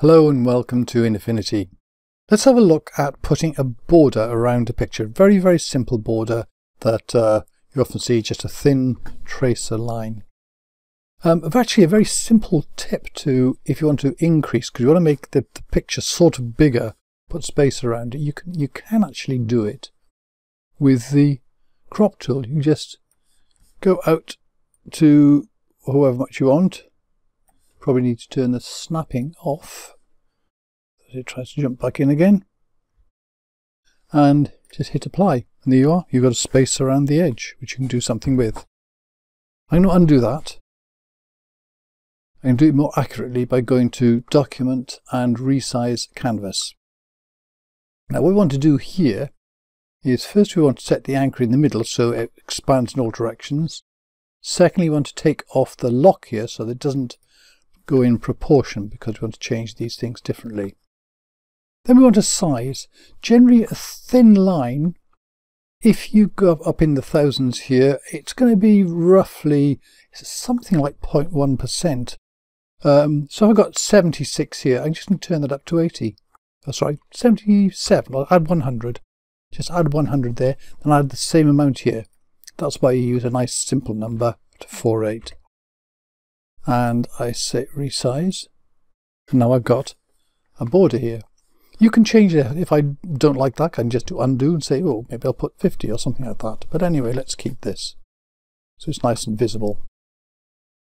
Hello and welcome to InAffinity. Let's have a look at putting a border around a picture. Very, very simple border that uh, you often see just a thin tracer line. Um, actually a very simple tip to if you want to increase, because you want to make the, the picture sort of bigger, put space around it, you can, you can actually do it with the crop tool. You just go out to however much you want, Probably need to turn the snapping off. As it tries to jump back in again. And just hit apply. And there you are. You've got a space around the edge, which you can do something with. I'm going to undo that. I can do it more accurately by going to Document and Resize Canvas. Now what we want to do here is first we want to set the anchor in the middle so it expands in all directions. Secondly, we want to take off the lock here so that it doesn't go in proportion because we want to change these things differently. Then we want to size. Generally a thin line, if you go up in the thousands here, it's going to be roughly something like 0.1%. Um, so I've got 76 here. I'm just going to turn that up to 80. Oh, sorry, 77. I'll add 100. Just add 100 there, and add the same amount here. That's why you use a nice simple number to 48 and I say resize. Now I've got a border here. You can change it if I don't like that. I can just do undo and say, oh, maybe I'll put 50 or something like that. But anyway, let's keep this. So it's nice and visible.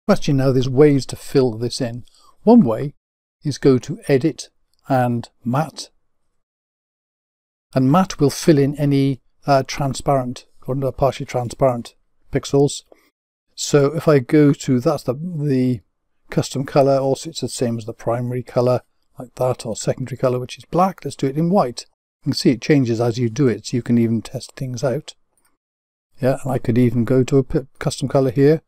Question now, there's ways to fill this in. One way is go to Edit and Matte. And Matte will fill in any uh, transparent or partially transparent pixels. So if I go to, that's the, the custom color, also it's the same as the primary color, like that, or secondary color, which is black. Let's do it in white. You can see it changes as you do it, so you can even test things out. Yeah, and I could even go to a custom color here,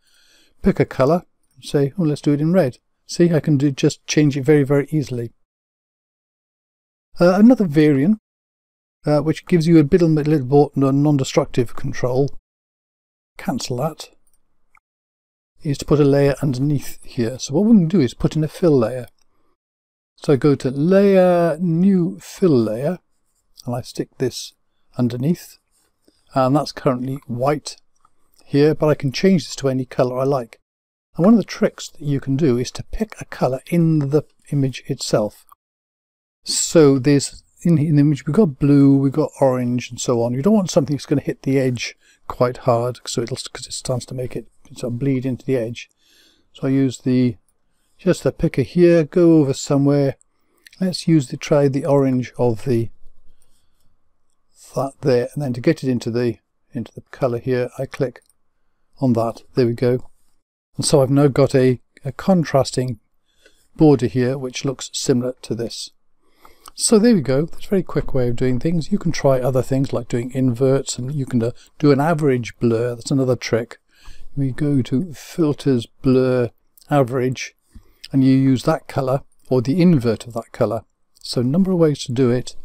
pick a color, say, oh, let's do it in red. See, I can do just change it very, very easily. Uh, another variant, uh, which gives you a bit, a little more non-destructive control. Cancel that is to put a layer underneath here. So what we can do is put in a fill layer. So I go to layer, new fill layer, and I stick this underneath. And that's currently white here, but I can change this to any color I like. And one of the tricks that you can do is to pick a color in the image itself. So there's in, in the image we've got blue, we've got orange and so on. You don't want something that's going to hit the edge quite hard so it'll because it starts to make it sort of bleed into the edge. So I use the just the picker here, go over somewhere. Let's use the try the orange of the that there, and then to get it into the into the color here, I click on that. There we go. And so I've now got a, a contrasting border here which looks similar to this. So there we go. That's a very quick way of doing things. You can try other things like doing inverts and you can uh, do an average blur. That's another trick we go to filters blur average and you use that color or the invert of that color. So a number of ways to do it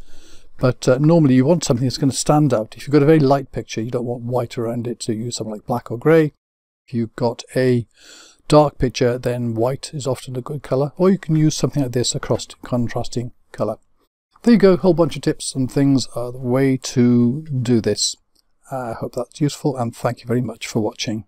but uh, normally you want something that's going to stand out. If you've got a very light picture you don't want white around it so you use something like black or gray if you've got a dark picture then white is often a good color or you can use something like this across contrasting color. There you go a whole bunch of tips and things are the way to do this. I hope that's useful and thank you very much for watching